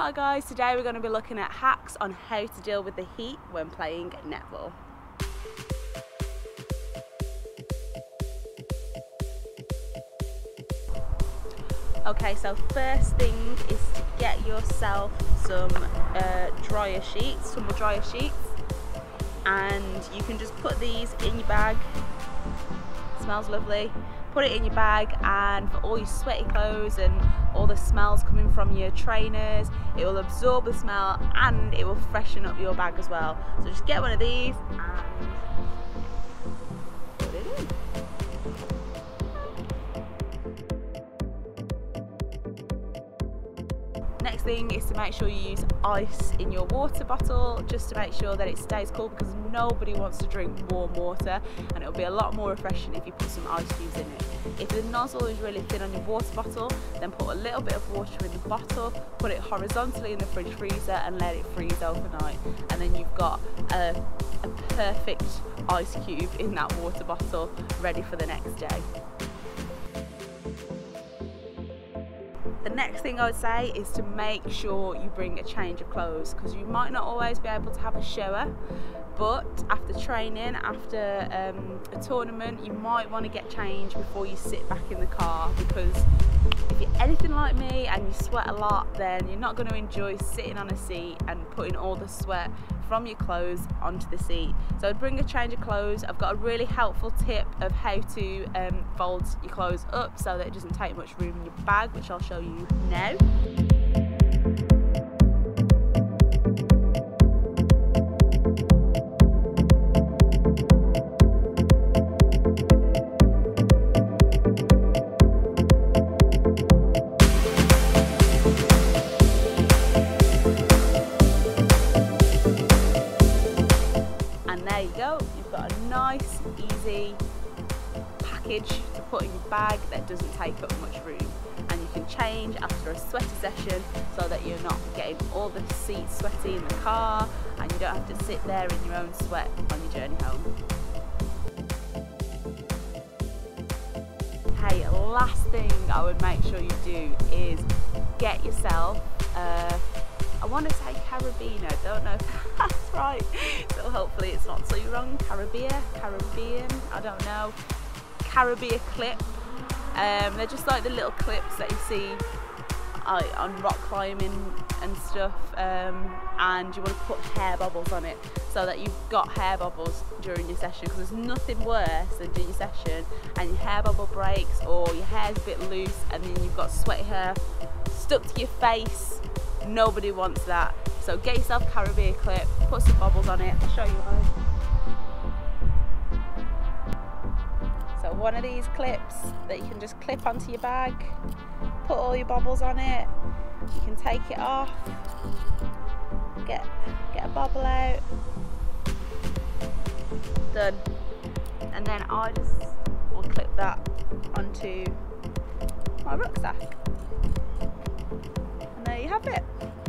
Hi guys, today we're going to be looking at hacks on how to deal with the heat when playing netball. Okay, so first thing is to get yourself some uh, dryer sheets, tumble dryer sheets, and you can just put these in your bag. Smells lovely put it in your bag and for all your sweaty clothes and all the smells coming from your trainers. It will absorb the smell and it will freshen up your bag as well. So just get one of these Next thing is to make sure you use ice in your water bottle just to make sure that it stays cool because nobody wants to drink warm water and it'll be a lot more refreshing if you put some ice cubes in it. If the nozzle is really thin on your water bottle then put a little bit of water in the bottle, put it horizontally in the fridge freezer and let it freeze overnight and then you've got a, a perfect ice cube in that water bottle ready for the next day. The next thing I would say is to make sure you bring a change of clothes because you might not always be able to have a shower but after training, after um, a tournament, you might want to get changed before you sit back in the car because if you're anything like me and you sweat a lot then you're not going to enjoy sitting on a seat and putting all the sweat from your clothes onto the seat. So I'd bring a change of clothes. I've got a really helpful tip of how to um, fold your clothes up so that it doesn't take much room in your bag, which I'll show you now. Go you've got a nice easy package to put in your bag that doesn't take up much room and you can change after a sweaty session so that you're not getting all the seats sweaty in the car and you don't have to sit there in your own sweat on your journey home. Hey, last thing I would make sure you do is get yourself I want to say Carabiner, don't know if that's right. So hopefully it's not too wrong. Caribbean, Caribbean, I don't know. Caribbean clip. Um, they're just like the little clips that you see uh, on rock climbing and stuff. Um, and you want to put hair bubbles on it so that you've got hair bubbles during your session because there's nothing worse than doing your session and your hair bubble breaks or your hair's a bit loose and then you've got sweaty hair stuck to your face Nobody wants that. So get yourself a Caribbean clip, put some bubbles on it. I'll show you how. So one of these clips that you can just clip onto your bag, put all your bubbles on it. You can take it off, get, get a bubble out. Done. And then I just will clip that onto my rucksack have it.